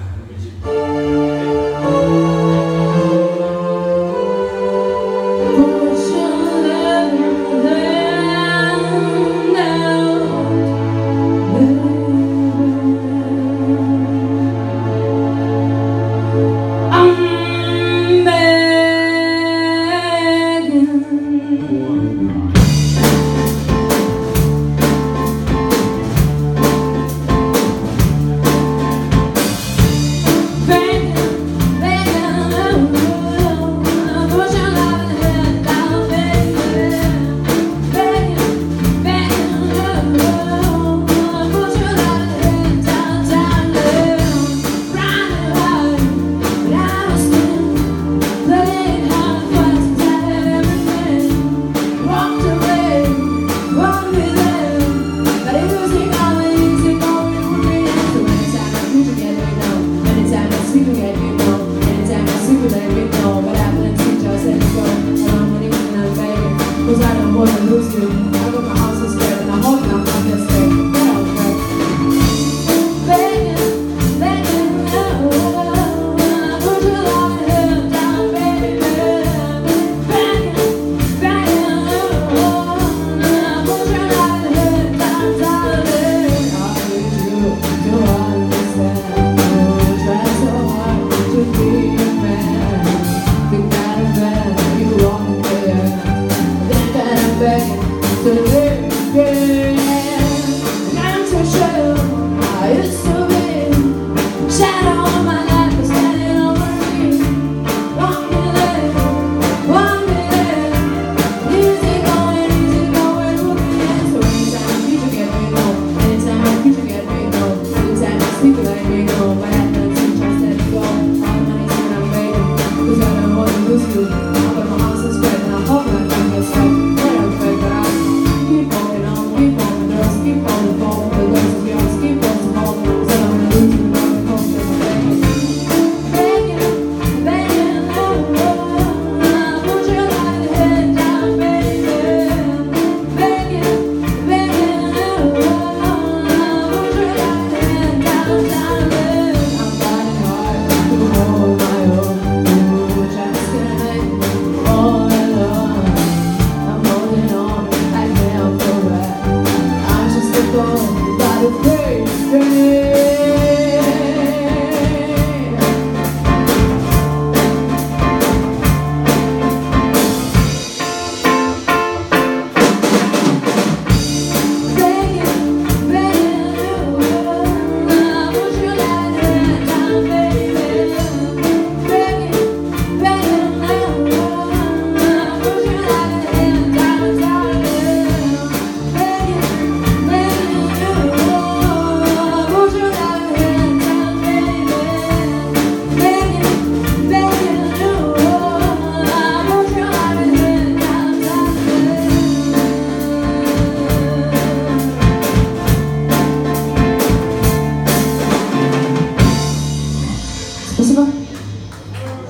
Amen. let me know I'm running cause I don't wanna lose you.